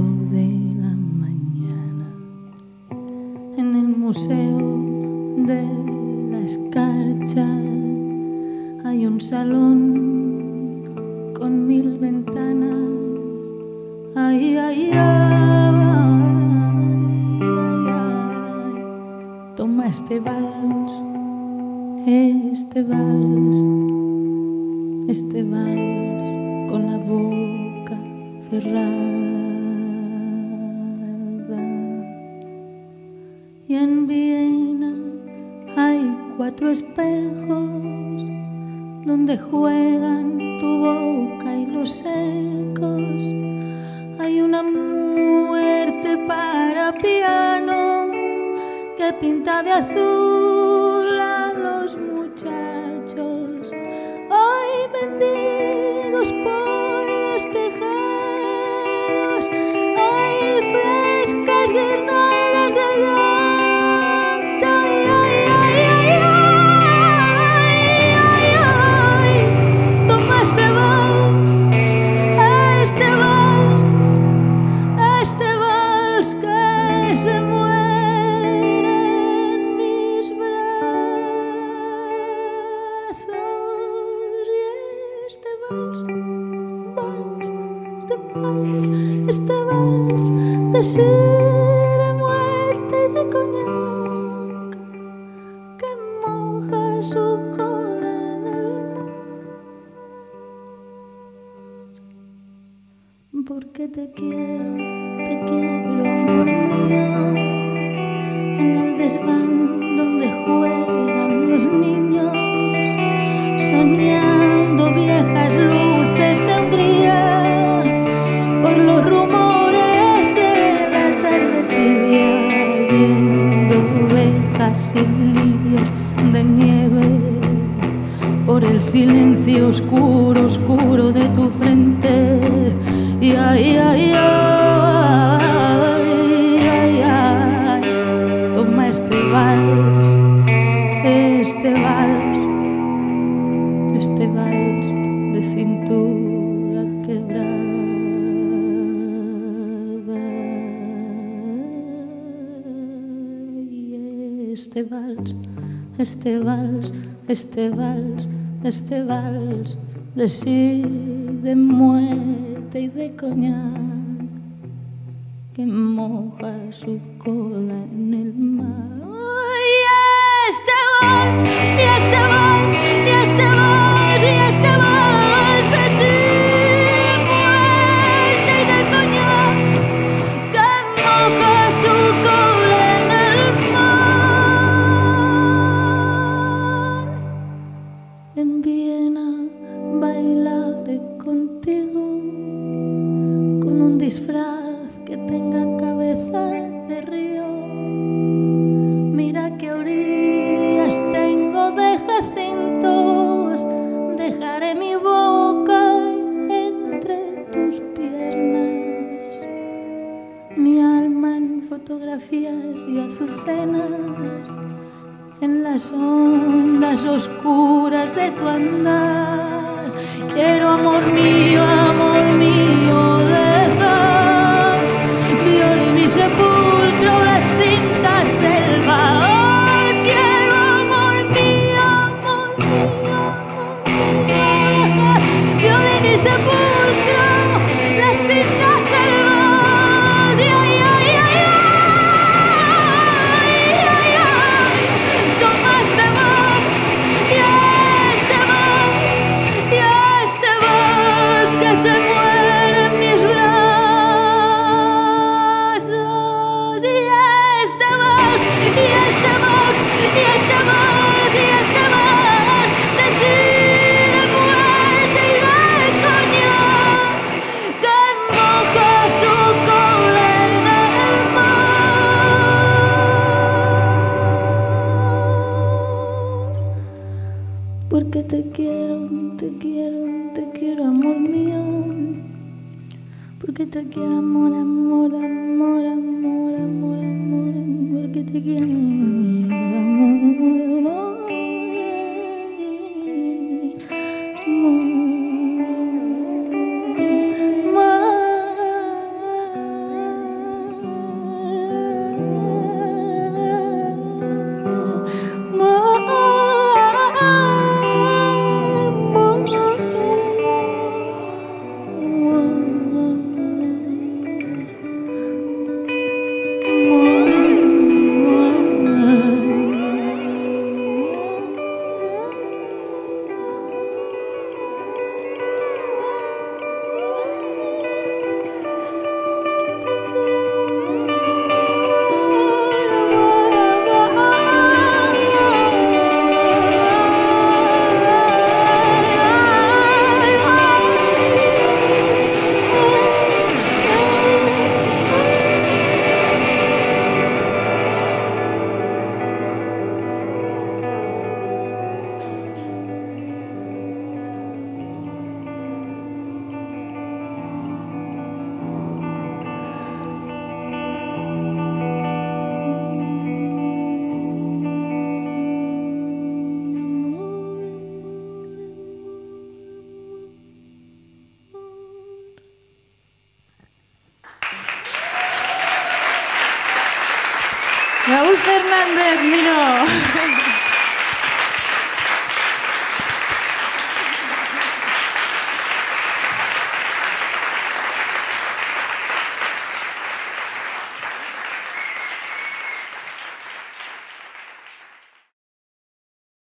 de la mañana en el museo de la escarcha. Hay un salón con mil ventanas. Ay, ay, ay, ay, ay. Toma este vals, este vals, este vals con la boca cerrada. En Viena hay cuatro espejos donde juegan tu boca y los ecos. Hay una muerte para piano que pinta de azul a los muchachos. Hoy mendigos muerte de coñac que moja su cola. Porque te quiero, de nieve por el silencio oscuro, oscuro de tu frente. Y ay, ay, este vals, este vals, este vals, este vals de sí, de muerte y de coñac que moja su cola en el mar. Y este vals, y este vals, fotografías y azucenas. En las ondas oscuras de tu andar. Quiero amor mío, amor mío, vals Porque te quiero, te quiero, te quiero, amor mío. Porque te quiero, amor, amor, amor, amor, amor, amor. Porque Raúl Fernández, mira.